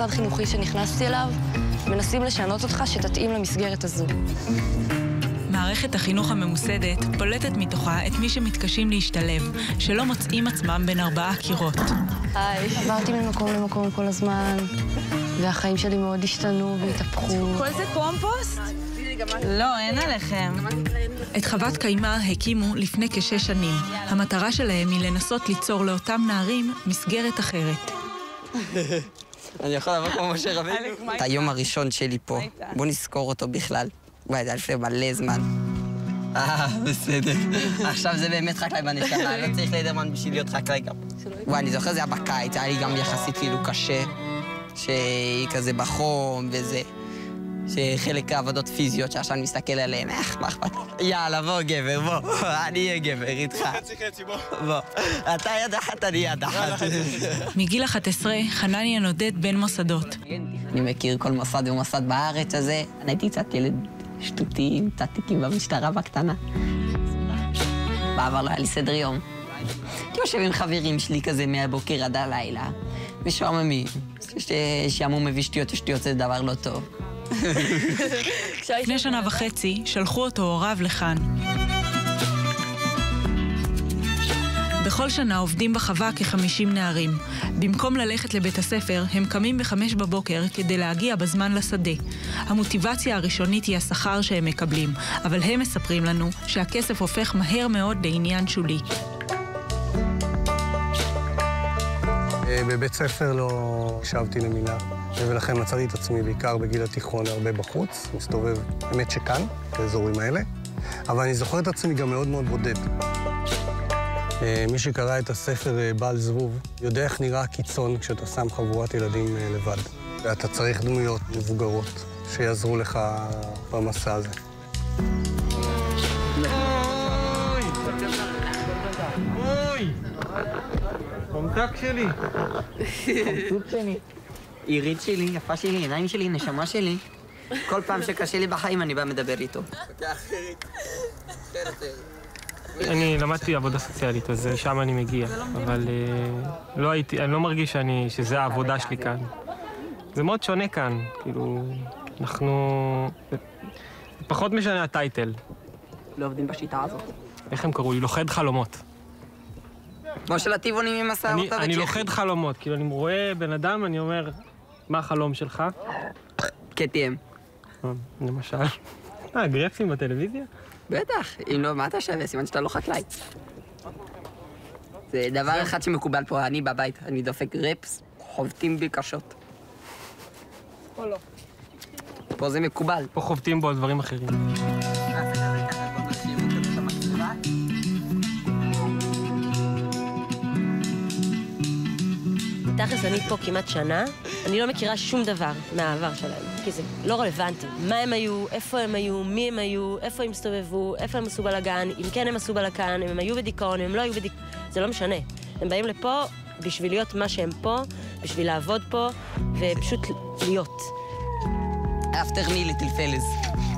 מוסד חינוכי שנכנסתי אליו, מנסים לשנות אותך שתתאים למסגרת הזו. מערכת החינוך הממוסדת פולטת מתוכה את מי שמתקשים להשתלב, שלא מוצאים עצמם בין ארבעה קירות. היי. עברתי ממקום למקום כל הזמן, והחיים שלי מאוד השתנו והתהפכו. כל זה קומפוסט? לא, אין עליכם. את חוות קיימא הקימו לפני כשש שנים. המטרה שלהם היא לנסות ליצור לאותם נערים מסגרת אחרת. אני יכול לבוא כמו משה רבינו? את היום הראשון שלי פה. בוא נזכור אותו בכלל. וואי, זה היה לפני מלא זמן. אה, בסדר. עכשיו זה באמת חקלאי בנשמה, לא צריך לידרמן בשביל להיות חקלאי גם. וואי, אני זוכר זה היה בקיץ, היה לי גם יחסית כאילו קשה, שהיא כזה בחום וזה. שחלק העבודות פיזיות שעכשיו מסתכל עליהן, איך, מה אכפת? יאללה, בוא גבר, בוא, אני אהיה גבר איתך. חצי חצי, בוא. בוא. אתה יד אחת, אני יד אחת. מגיל 11, חנניה נודד בין מוסדות. אני מכיר כל מוסד ומוסד בארץ הזה. אני הייתי קצת ילד שטותי, עם קצת תיקים במשטרה בקטנה. בעבר לא היה לי סדר יום. הייתי יושב עם חברים שלי כזה מהבוקר עד הלילה, משועממים. שעמום מביא שטויות ושטויות זה דבר לא טוב. לפני שנה וחצי שלחו אותו הוריו לכאן. בכל שנה עובדים בחווה כ-50 נערים. במקום ללכת לבית הספר, הם קמים בחמש בבוקר כדי להגיע בזמן לשדה. המוטיבציה הראשונית היא השכר שהם מקבלים, אבל הם מספרים לנו שהכסף הופך מהר מאוד לעניין שולי. בבית ספר לא הקשבתי למילה, ולכן מצאתי את עצמי בעיקר בגיל התיכון הרבה בחוץ, מסתובב, האמת שכאן, באזורים האלה, אבל אני זוכר את עצמי גם מאוד מאוד בודד. מי שקרא את הספר בעל זבוב, יודע איך נראה הקיצון כשאתה שם חבורת ילדים לבד. ואתה צריך דמויות מבוגרות שיעזרו לך במסע הזה. אוי! קומטק שלי. קומטוק שלי. עירית שלי, יפה שלי, עיניים שלי, נשמה שלי. כל פעם שקשה לי בחיים אני בא מדבר איתו. אני למדתי עבודה סוציאלית, אז שם אני מגיע, אבל לא הייתי, אני לא מרגיש שאני, שזה העבודה שלי כאן. זה מאוד שונה כאן, כאילו, אנחנו... פחות משנה הטייטל. לא עובדים בשיטה הזאת. איך הם קראו לי? לוכד חלומות. כמו של הטבעונים עם הסערות וצ'כי. אני לוכד חלומות, כאילו, אני רואה בן אדם, אני אומר, מה החלום שלך? KTM. למשל. אה, גרפים בטלוויזיה? בטח, אם לא, מה אתה שווה? סימן שאתה לא חקלאי. זה דבר אחד שמקובל פה, אני בבית, אני דופק רפס, חובטים בי קשות. פה לא. פה זה מקובל. פה חובטים בו על דברים אחרים. תכלס, אני פה כמעט שנה, אני לא מכירה שום דבר מהעבר שלהם, כי זה לא רלוונטי. מה הם היו, איפה הם היו, מי הם היו, איפה הם הסתובבו, איפה הם עשו בלאגן, אם כן הם עשו בלאגן, אם הם היו בדיכאון, אם הם לא היו בדיכאון, זה לא משנה. הם באים לפה בשביל להיות מה שהם פה, בשביל לעבוד פה, ופשוט להיות. After me, little fellas.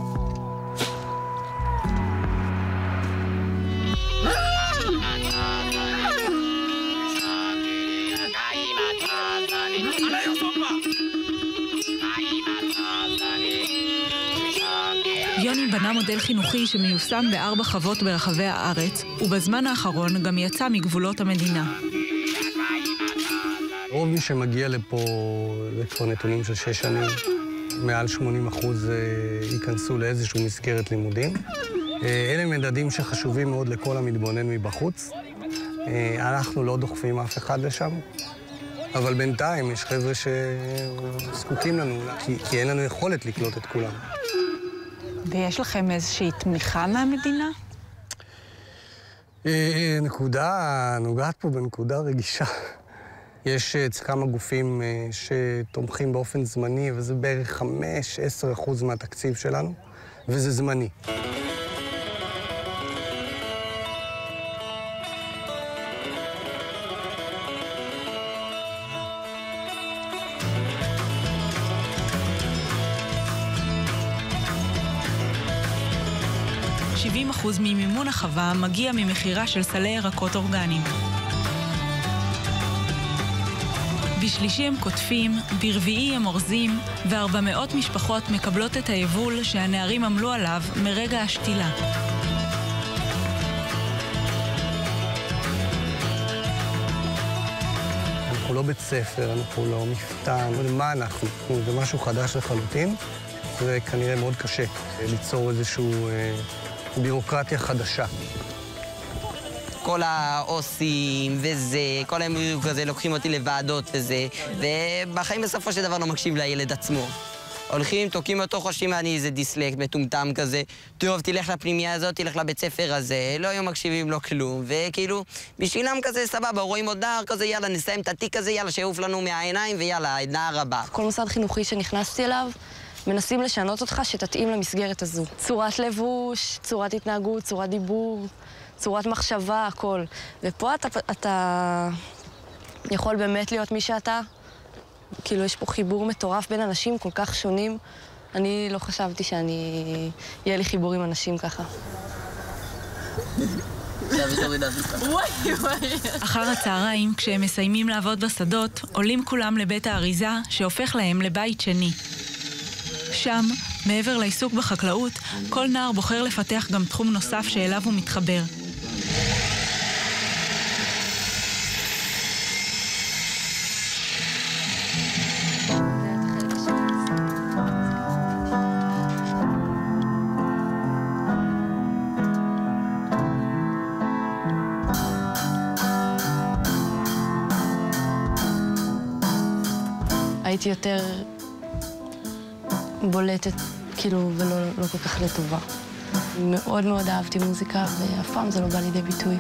יוני בנה מודל חינוכי שמיושם בארבע חוות ברחבי הארץ, ובזמן האחרון גם יצא מגבולות המדינה. רוב מי שמגיע לפה, זה כבר נתונים של שש שנים, מעל 80 אחוז ייכנסו לאיזושהי מסגרת לימודים. אלה מדדים שחשובים מאוד לכל המתבונן מבחוץ. אנחנו לא דוחפים אף אחד לשם, אבל בינתיים יש חבר'ה שזקוקים לנו, כי, כי אין לנו יכולת לקלוט את כולם. ויש לכם איזושהי תמיכה מהמדינה? נקודה, נוגעת פה בנקודה רגישה. יש כמה גופים שתומכים באופן זמני, וזה בערך 5-10 אחוז מהתקציב שלנו, וזה זמני. ממימון החווה מגיע ממכירה של סלי ירקות אורגניים. בשלישי הם קוטפים, ברביעי הם אורזים, וארבע מאות משפחות מקבלות את היבול שהנערים עמלו עליו מרגע השתילה. אנחנו לא בית ספר, אנחנו לא מפתן, מה אנחנו? זה משהו חדש לחלוטין, זה כנראה מאוד קשה ליצור איזושהי אה, בירוקרטיה חדשה. כל העו"סים וזה, כל היום היו כזה לוקחים אותי לוועדות וזה, ובחיים בסופו של דבר לא מקשיב לילד עצמו. הולכים, תוקעים אותו, חושבים אני איזה דיסלקט מטומטם כזה. טוב, תלך לפנימייה הזאת, תלך לבית ספר הזה. לא היו מקשיבים לו כלום. וכאילו, בשבילם כזה סבבה, רואים עוד נער כזה, יאללה, נסיים את התיק הזה, יאללה, שיעוף לנו מהעיניים, ויאללה, נער הבא. כל מוסד חינוכי שנכנסתי אליו, מנסים לשנות אותך שתתאים למסגרת הזו. צורת לבוש, צורת התנהגות, צורת דיבור, צורת מחשבה, הכל. ופה אתה, אתה יכול באמת להיות מי שאתה. כאילו, יש פה חיבור מטורף בין אנשים כל כך שונים. אני לא חשבתי שאני... יהיה לי חיבור עם אנשים ככה. אחר הצהריים, כשהם מסיימים לעבוד בשדות, עולים כולם לבית האריזה, שהופך להם לבית שני. שם, מעבר לעיסוק בחקלאות, כל נער בוחר לפתח גם תחום נוסף שאליו הוא מתחבר. הייתי יותר בולטת, כאילו, ולא לא כל כך לטובה. מאוד מאוד אהבתי מוזיקה, ואף פעם זה לא בא לידי ביטוי.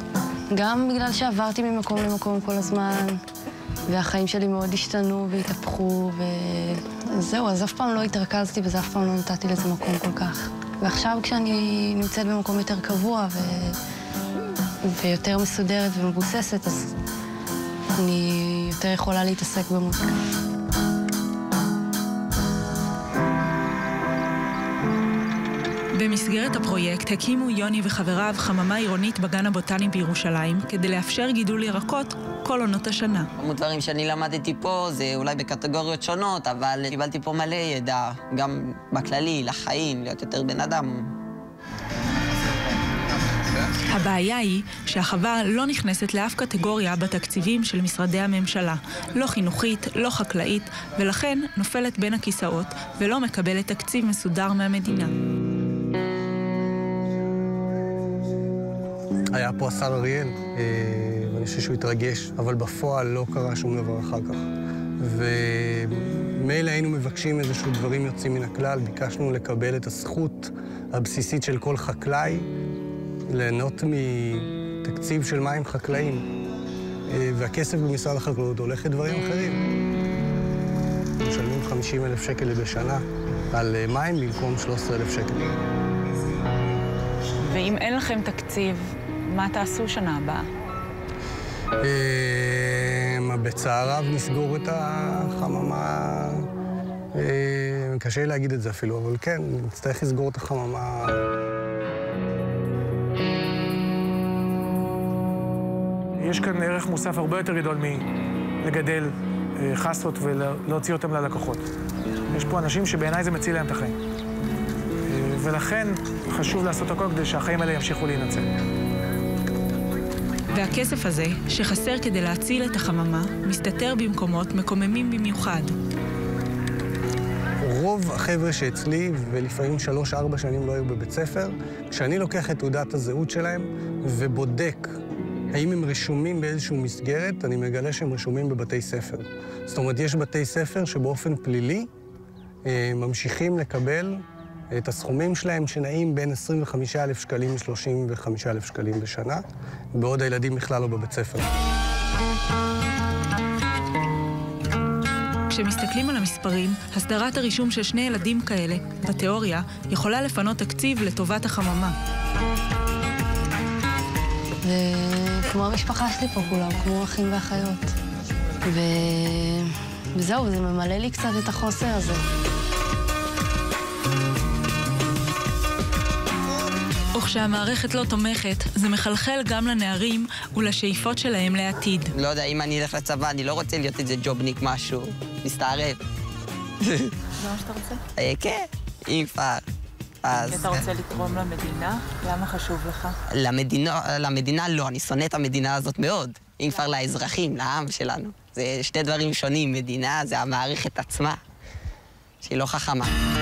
גם בגלל שעברתי ממקום למקום כל הזמן, והחיים שלי מאוד השתנו והתהפכו, וזהו, אז אף פעם לא התרכזתי בזה, אף פעם לא נתתי לזה מקום כל כך. ועכשיו כשאני נמצאת במקום יותר קבוע ו... ויותר מסודרת ומבוססת, אז אני יותר יכולה להתעסק במוזיקה. במסגרת הפרויקט הקימו יוני וחבריו חממה עירונית בגן הבוטני בירושלים כדי לאפשר גידול ירקות כל עונות השנה. כמות דברים שאני למדתי פה זה אולי בקטגוריות שונות, אבל קיבלתי פה מלא ידע, גם בכללי, לחיים, להיות יותר בן אדם. הבעיה היא שהחווה לא נכנסת לאף קטגוריה בתקציבים של משרדי הממשלה. לא חינוכית, לא חקלאית, ולכן נופלת בין הכיסאות ולא מקבלת תקציב מסודר מהמדינה. היה פה השר אריאל, אה, ואני חושב שהוא התרגש, אבל בפועל לא קרה שום דבר אחר כך. ומילא היינו מבקשים איזשהו דברים יוצאים מן הכלל, ביקשנו לקבל את הזכות הבסיסית של כל חקלאי ליהנות מתקציב של מים חקלאיים, אה, והכסף במשרד החקלאות הולך לדברים אחרים. משלמים 50 אלף שקל בשנה על אה, מים במקום 13 אלף שקל. ואם אין לכם תקציב, מה תעשו שנה הבאה? אה, בצער רב נסגור את החממה. קשה לי להגיד את זה אפילו, אבל כן, נצטרך לסגור את החממה. יש כאן ערך מוסף הרבה יותר גדול מלגדל אה, חסות ולהוציא אותם ללקוחות. יש פה אנשים שבעיניי זה מציל להם את החיים. אה, ולכן חשוב לעשות הכל כדי שהחיים האלה ימשיכו להינצל. והכסף הזה, שחסר כדי להציל את החממה, מסתתר במקומות מקוממים במיוחד. רוב החבר'ה שאצלי, ולפעמים שלוש-ארבע שנים לא היו בבית ספר, כשאני לוקח את תעודת הזהות שלהם ובודק האם הם רשומים באיזושהי מסגרת, אני מגלה שהם רשומים בבתי ספר. זאת אומרת, יש בתי ספר שבאופן פלילי אה, ממשיכים לקבל את הסכומים שלהם שנעים בין 25,000 שקלים ל-35,000 שקלים בשנה, בעוד הילדים בכלל לא בבית ספר. כשמסתכלים על המספרים, הסדרת הרישום של שני ילדים כאלה, בתיאוריה, יכולה לפנות תקציב לטובת החממה. וכמו המשפחה שלי פה כולם, כמו אחים ואחיות. ו... וזהו, זה ממלא לי קצת את החוסר הזה. וכשהמערכת לא תומכת, זה מחלחל גם לנערים ולשאיפות שלהם לעתיד. לא יודע, אם אני אלך לצבא, אני לא רוצה להיות איזה ג'ובניק משהו. מסתערב. זה מה שאתה רוצה? אה, כן, אם כבר. אז... אתה רוצה לתרום למדינה? למה חשוב לך? למדינה, למדינה לא, אני שונא את המדינה הזאת מאוד. אם כבר לאזרחים, לעם שלנו. זה שתי דברים שונים. מדינה זה המערכת עצמה, שהיא לא חכמה.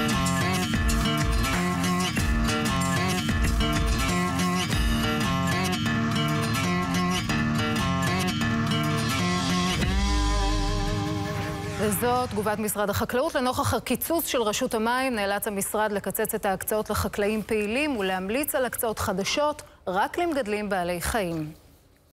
וזו תגובת משרד החקלאות. לנוכח הקיצוץ של רשות המים, נאלץ המשרד לקצץ את ההקצאות לחקלאים פעילים ולהמליץ על הקצאות חדשות רק למגדלים בעלי חיים.